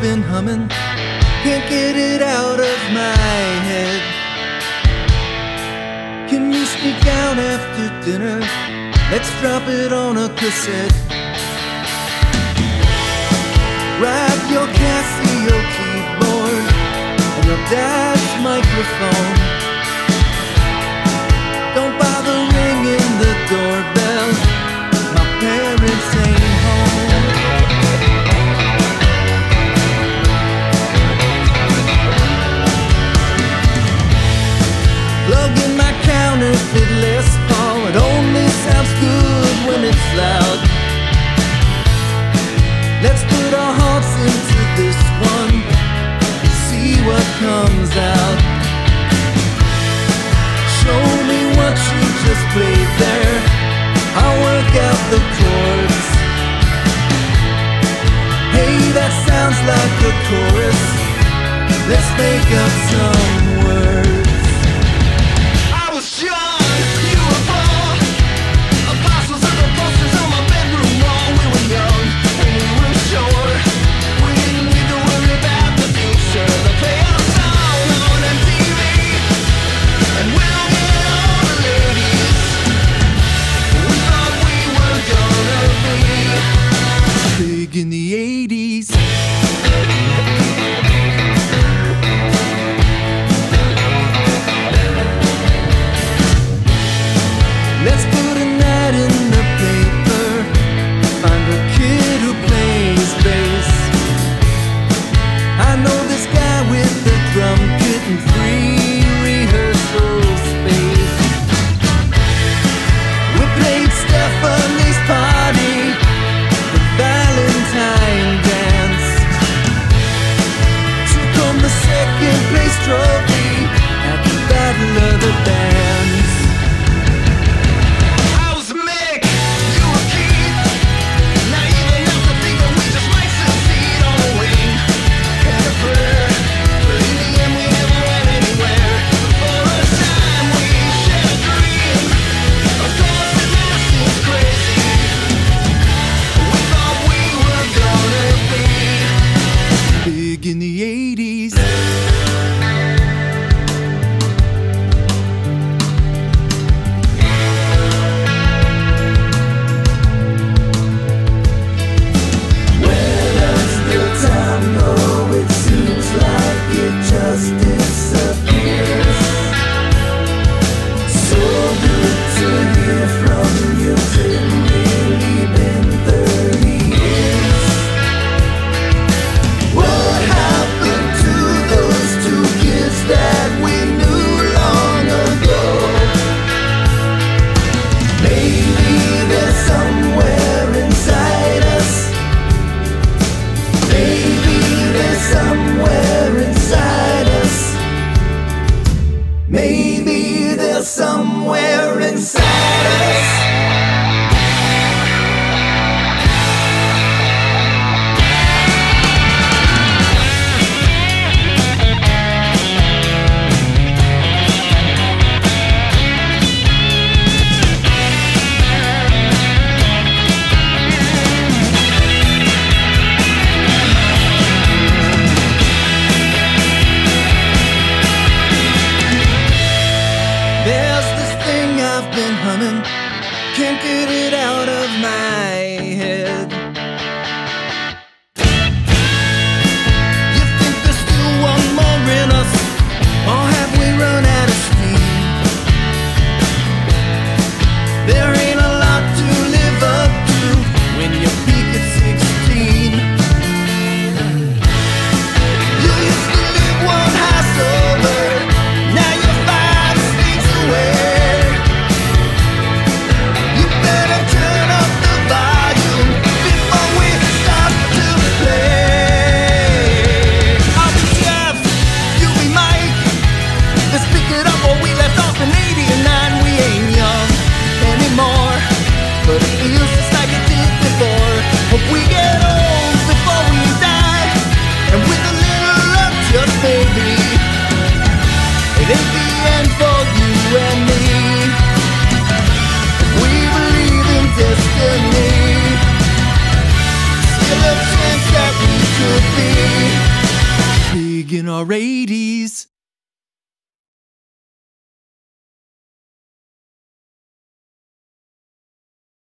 Been humming. Can't get it out of my head. Can you sneak out after dinner? Let's drop it on a cassette. Grab your Casio keyboard And your dad's microphone. sounds good when it's loud. Let's put our hearts into this one, see what comes out. Show me what you just played there. I'll work out the chords. Hey, that sounds like a chorus. Let's make up some. somewhere inside us. Maybe they're somewhere inside us. can't get it out of my the end for you and me. We believe in destiny. Still a chance that we could be. Big in our 80s.